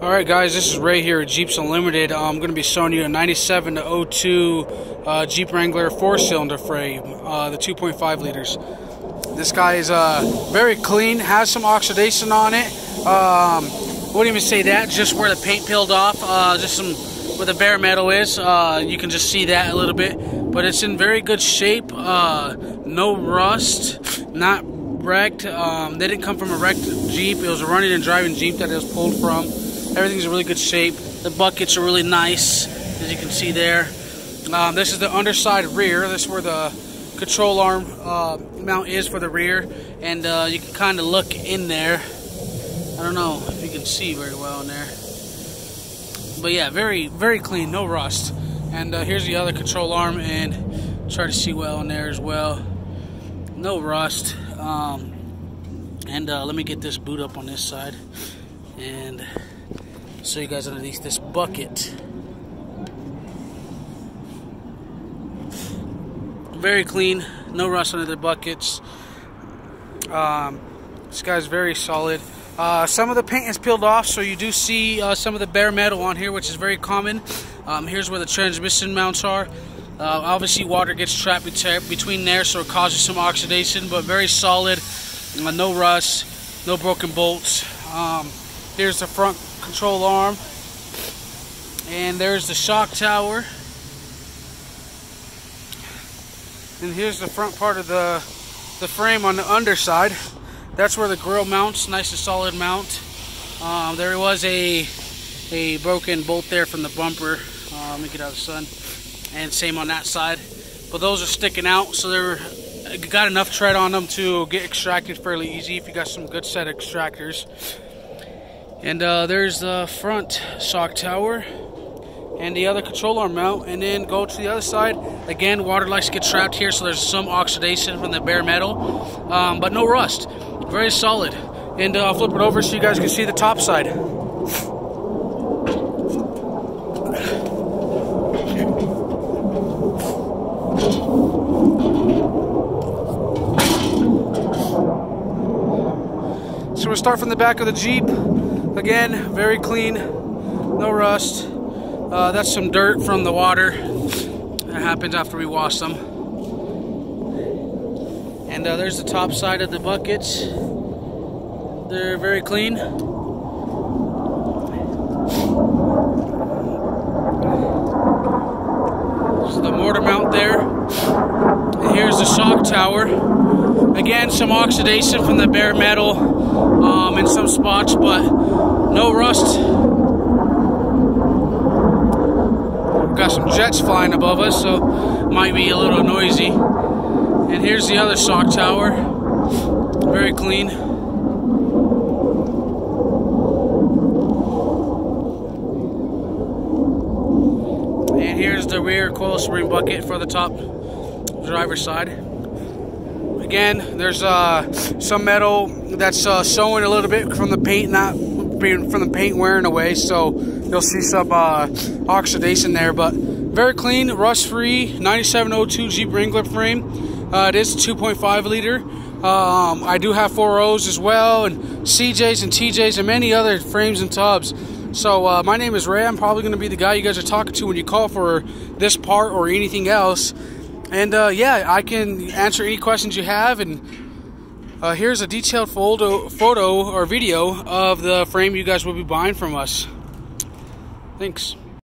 Alright guys, this is Ray here at Jeeps Unlimited. I'm going to be showing you a 97 to 02 uh, Jeep Wrangler 4-cylinder frame, uh, the 2.5 liters. This guy is uh, very clean, has some oxidation on it. Um, wouldn't even say that, just where the paint peeled off, uh, just some where the bare metal is. Uh, you can just see that a little bit, but it's in very good shape. Uh, no rust, not wrecked. Um, they didn't come from a wrecked Jeep. It was a running and driving Jeep that it was pulled from. Everything's in really good shape. The buckets are really nice, as you can see there. Um, this is the underside rear. This is where the control arm uh, mount is for the rear. And uh, you can kind of look in there. I don't know if you can see very well in there. But yeah, very, very clean, no rust. And uh, here's the other control arm and try to see well in there as well. No rust. Um, and uh, let me get this boot up on this side. And show you guys underneath this bucket. Very clean, no rust under the buckets. Um, this guy's very solid. Uh, some of the paint is peeled off, so you do see uh, some of the bare metal on here, which is very common. Um, here's where the transmission mounts are. Uh, obviously, water gets trapped between there, so it causes some oxidation, but very solid. Uh, no rust, no broken bolts. Um, here's the front control arm. And there's the shock tower. And here's the front part of the, the frame on the underside. That's where the grill mounts, nice and solid mount. Um, there was a, a broken bolt there from the bumper. Uh, let me get out of the sun. And same on that side. But those are sticking out, so they're got enough tread on them to get extracted fairly easy if you got some good set extractors. And uh, there's the front shock tower and the other control arm mount. And then go to the other side. Again, water likes to get trapped here, so there's some oxidation from the bare metal, um, but no rust. Very solid. And uh, I'll flip it over so you guys can see the top side. So we'll start from the back of the Jeep. Again, very clean, no rust. Uh, that's some dirt from the water. That happens after we wash them. And uh, there's the top side of the buckets. They're very clean. This is the mortar mount there. And here's the shock tower. Again, some oxidation from the bare metal um, in some spots, but no rust. Got some jets flying above us, so might be a little noisy. And here's the other shock tower. Very clean. And here's the rear coil spring bucket for the top driver's side. Again, there's uh, some metal that's uh, showing a little bit from the paint, not being from the paint wearing away, so you'll see some uh, oxidation there, but very clean, rust-free, 9702 Jeep Wrangler frame. Uh, it is a 2.5 liter. Um, I do have 4.0s as well, and CJs and TJs and many other frames and tubs. So uh, my name is Ray. I'm probably going to be the guy you guys are talking to when you call for this part or anything else. And uh, yeah, I can answer any questions you have. And uh, here's a detailed photo, photo or video of the frame you guys will be buying from us. Thanks.